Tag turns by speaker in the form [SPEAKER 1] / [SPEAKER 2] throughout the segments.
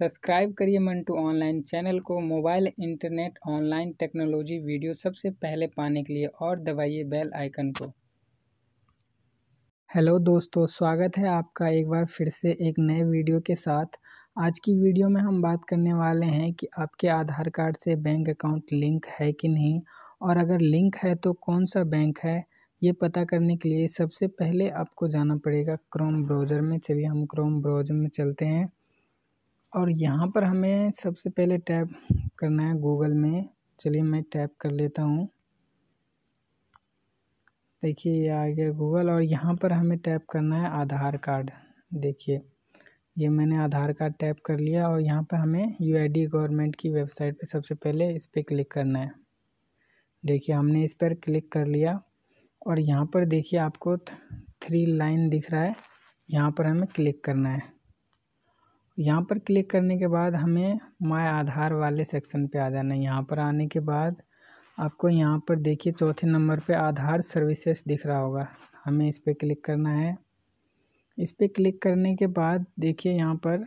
[SPEAKER 1] Subscribe करिए Mantu online channel को। Mobile, internet, online technology video सबसे पहले पाने के लिए और दबाइए बेल आइकन को। हेलो दोस्तों, स्वागत है आपका एक बार फिर से एक नए वीडियो के साथ। आज की वीडियो में हम बात करने वाले हैं कि आपके आधार कार्ड से बैंक अकाउंट लिंक है कि नहीं और अगर लिंक है तो कौन सा बैंक है, ये पता करने के लिए सबसे पहले आपको जाना पड़ेगा क्रोम ब्राउज़र में। चलिए हम क्रोम ब्राउज़र में चलते हैं। और यहाँ पर हमें सबसे पहले टैप करना है गूगल में। चलिए मैं टैप कर लेता हूँ। देखिए, ये आ गया गूगल और यहाँ पर हमें टैप करना है आधार कार्ड। देखिए, ये मैंने आधार कार्ड टैप कर लिया और यहाँ पर हमें यूआईडी गवर्नमेंट की वेबसाइट पे सबसे पहले इस पर क्लिक करना है। देखिए, हमने इस पर क्लिक कर लिया और यहाँ पर देखिए, आपको थ्री लाइन दिख रहा है। यहाँ पर हमें क्लिक करना है। यहाँ पर क्लिक करने के बाद हमें माय आधार वाले सेक्शन पे आ जाना है। यहाँ पर आने के बाद आपको यहाँ पर देखिए चौथे नंबर पे आधार सर्विसेज़ दिख रहा होगा। हमें इस पर क्लिक करना है। इस पर क्लिक करने के बाद देखिए यहाँ पर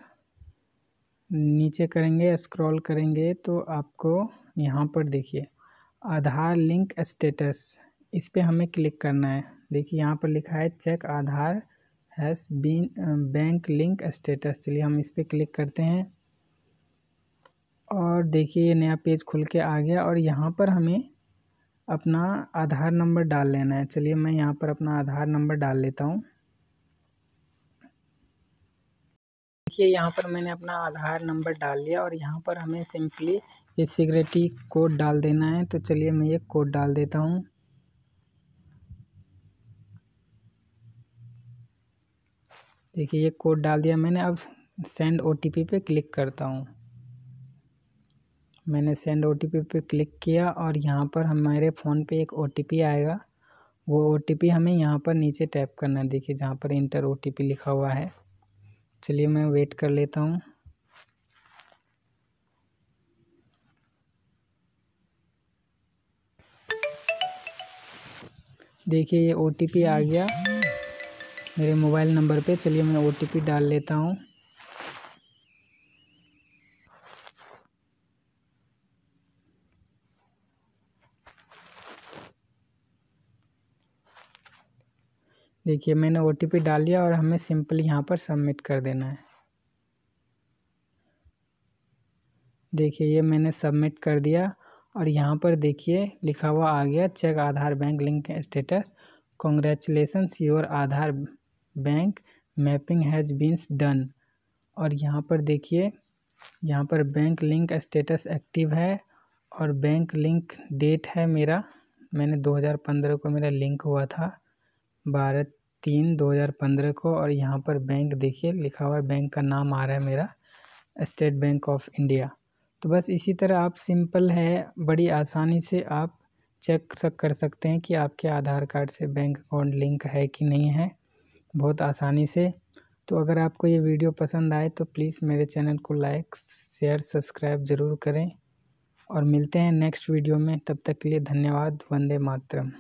[SPEAKER 1] नीचे करेंगे स्क्रॉल करेंगे तो आपको यहाँ पर देखिए आधार लिंक स्टेटस इस पर हमें क्लिक करना है। देखिए यहाँ पर लिखा है check Aadhaar has been bank link status चलिए हम इस पर क्लिक करते हैं। और देखिए ये नया पेज खुल के आ गया और यहाँ पर हमें अपना आधार नंबर डाल लेना है। चलिए मैं यहाँ पर अपना आधार नंबर डाल लेता हूँ। देखिए यहाँ पर मैंने अपना आधार नंबर डाल लिया और यहाँ पर हमें सिंपली ये सिक्योरिटी कोड डाल देना है। तो चलिए मैं ये कोड डाल देता हूँ। देखिए, ये कोड डाल दिया मैंने। अब सेंड ओटीपी पे क्लिक करता हूँ। मैंने सेंड ओटीपी पे क्लिक किया और यहाँ पर हमारे फ़ोन पे एक ओटीपी आएगा। वो ओटीपी हमें यहाँ पर नीचे टैप करना है। देखिए, जहाँ पर इंटर ओटीपी लिखा हुआ है। चलिए, मैं वेट कर लेता हूँ। देखिए, ये ओटीपी आ गया। मेरे मोबाइल नंबर पे, चलिए मैं ओटीपी डाल लेता हूँ। देखिए, मैंने ओ डाल लिया और हमें सिंपल यहाँ पर सबमिट कर देना है। देखिए, ये मैंने सबमिट कर दिया और यहाँ पर देखिए, लिखा हुआ आ गया, check Aadhaar bank link status. Congratulations your Aadhaar bank mapping has been done. और यहाँ पर देखिए, यहाँ पर बैंक लिंक स्टेटस एक्टिव है और बैंक लिंक डेट है मेरा, मैंने 2015 को मेरा लिंक हुआ था, बारह तीन 2015 को और यहाँ पर बैंक देखिए, लिखा हुआ है, बैंक का नाम आ रहा है मेरा, स्टेट बैंक ऑफ़ इंडिया। तो बस इसी तरह आप सिंपल है, बड़ी आसानी से आप चेक कर सकते हैं कि आपके आधार कार्ड से बैंक अकाउंट लिंक है कि नहीं है। बहुत आसानी से। तो अगर आपको ये वीडियो पसंद आए तो प्लीज़ मेरे चैनल को लाइक, शेयर, सब्सक्राइब ज़रूर करें। और मिलते हैं नेक्स्ट वीडियो में, तब तक के लिए धन्यवाद, वंदे मातरम।